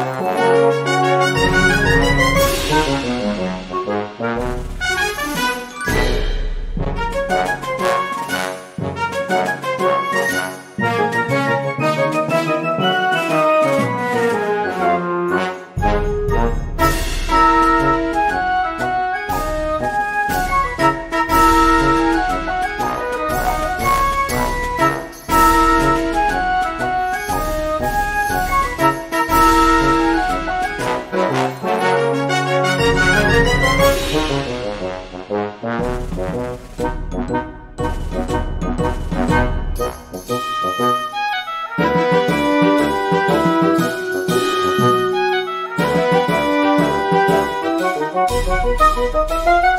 Música 嗯